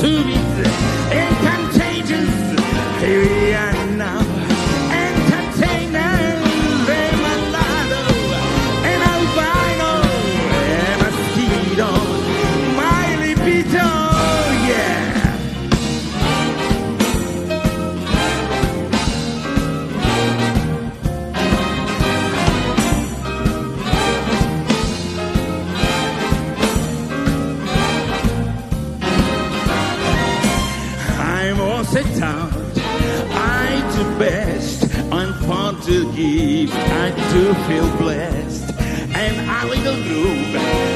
Two beats. sit down. I do best and fun to give. I do feel blessed, and I will groove.